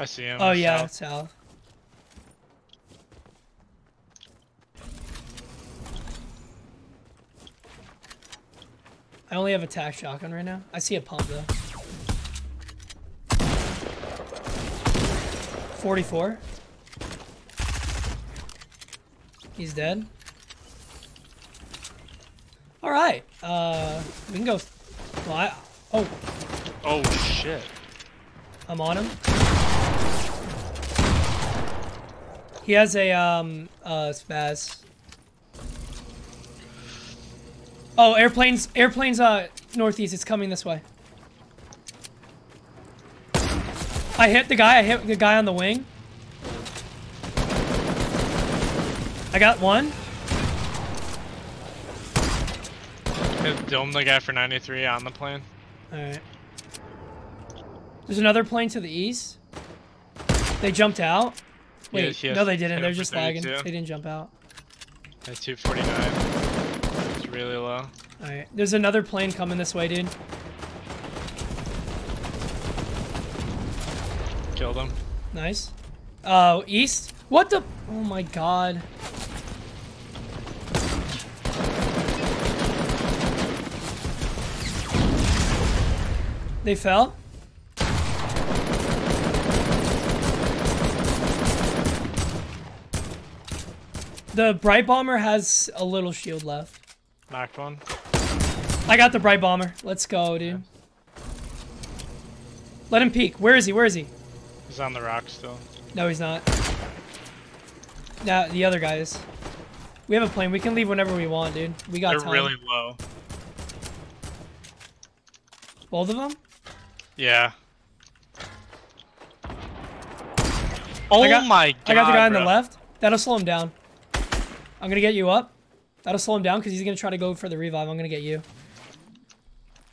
I see him. Oh yeah, south. south. I only have a tac shotgun right now. I see a pump though. 44. He's dead. All right. Uh, we can go. Well, I, oh, Oh shit. I'm on him. He has a um uh spaz. Oh, airplanes airplanes uh northeast, it's coming this way. I hit the guy, I hit the guy on the wing. I got one. Dome the guy for 93 on the plane. Alright. There's another plane to the east. They jumped out. Yeah, Wait, has- no they didn't. They're just lagging. They didn't jump out. That's 249. It's really low. Alright. There's another plane coming this way, dude. Killed him. Nice. Uh, east? What the? Oh my god. They fell? The Brite Bomber has a little shield left. Knocked one. I got the Brite Bomber. Let's go, dude. Let him peek. Where is he? Where is he? He's on the rock still. No, he's not. Now the other guys. We have a plane. We can leave whenever we want, dude. We got They're time. really low. Both of them? Yeah. Oh got- my god. I got the guy on the left. That'll slow him down. I'm gonna get you up. That'll slow him down because he's gonna try to go for the revive. I'm gonna get you.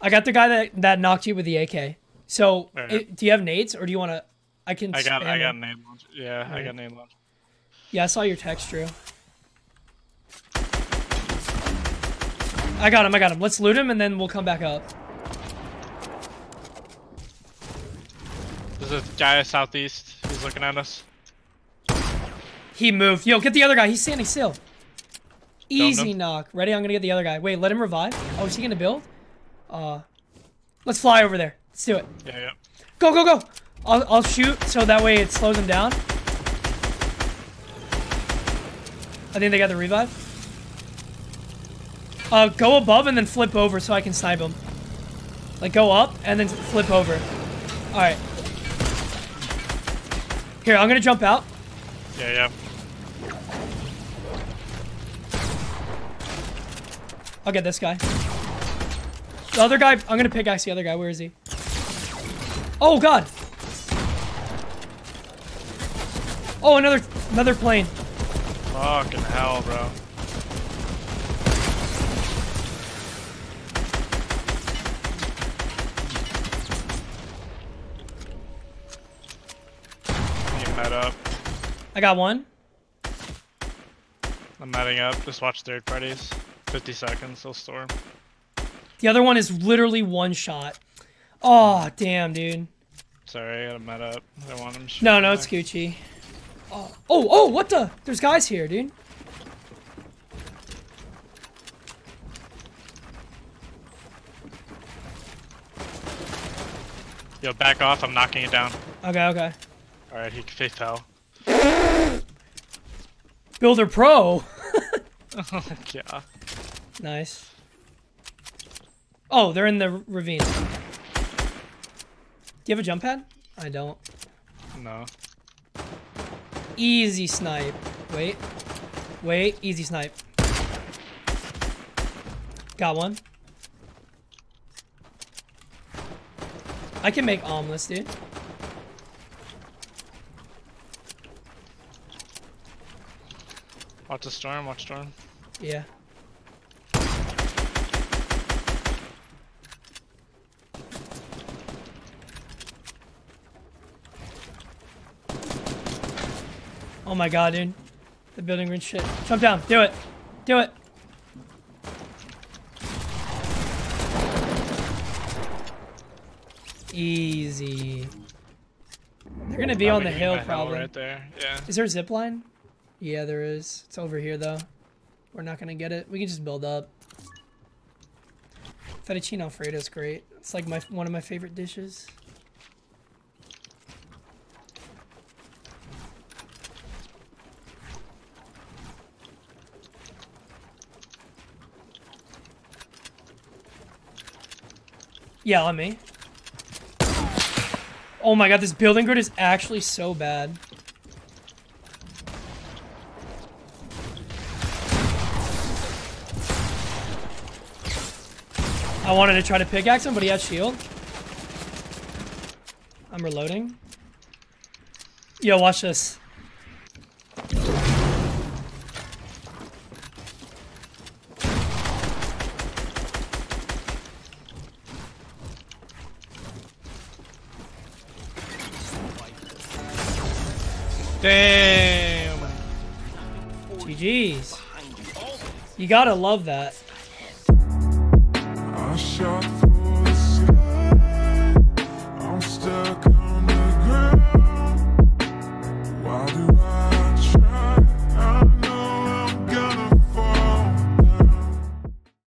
I got the guy that that knocked you with the AK. So, Fair i- do you have nades or do you want to? I can. I got I got name launch. Yeah, I got launch. Yeah, I saw your text, Drew. I got him. I got him. Let's loot him and then we'll come back up. There's a guy southeast. He's looking at us. He moved. Yo, get the other guy. He's standing still. Easy knock. Ready? I'm gonna get the other guy. Wait, let him revive. Oh, is he gonna build? Uh, let's fly over there. Let's do it. Yeah, yeah. Go, go, go. I'll, I'll shoot so that way it slows him down. I think they got the revive. Uh, go above and then flip over so I can snipe him. Like go up and then flip over. All right. Here, I'm gonna jump out. Yeah, yeah. I'll get this guy. The other guy, I'm gonna pickaxe the other guy. Where is he? Oh god! Oh, another another plane. Fucking hell, bro. You met up. I got one. I'm metting up. Just watch third parties. 50 seconds, they'll storm. The other one is literally one shot. Oh, damn, dude. Sorry, I got a met up. I don't want him to No, no, it's Gucci. Oh, oh, oh, what the? There's guys here, dude. Yo, back off. I'm knocking it down. Okay, okay. Alright, he, he fell. Builder Pro. oh, yeah. Nice. Oh, they're in the ravine. Do you have a jump pad? I don't. No. Easy snipe. Wait. Wait. Easy snipe. Got one. I can make omelets, dude. Watch the storm, watch storm. Yeah. Oh my god, dude. The building ruined shit. Jump down. Do it. Do it. Easy. They're gonna be on the hill probably. right there. Yeah. Is there a zip line? Yeah, there is. It's over here though. We're not gonna get it. We can just build up. Fettuccine Alfredo is great. It's like my one of my favorite dishes. Yeah, on me. Oh my god, this building grid is actually so bad. I wanted to try to pickaxe him, but he has shield. I'm reloading. Yo, watch this. Damn. GG's. You gotta love that.